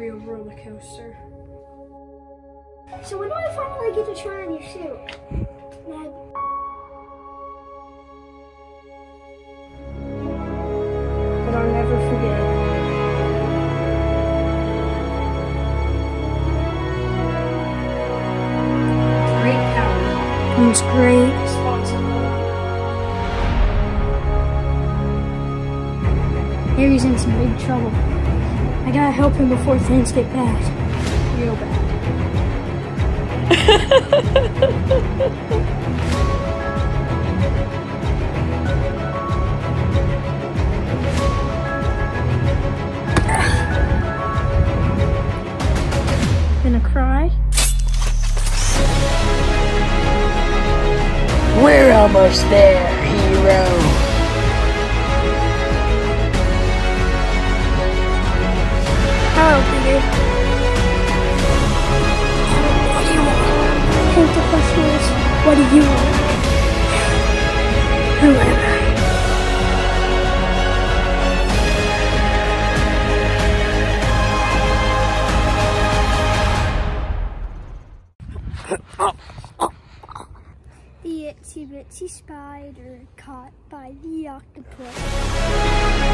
real roller coaster. So when do I finally get to try on your suit? Ned? But I'll never forget. Great power Comes great. responsibility. Harry's in some big trouble. I gotta help him before things get bad. Real bad. Gonna cry? We're almost there, hero. Think the question is, what do you want? Who am I? The itsy bitsy spider caught by the octopus.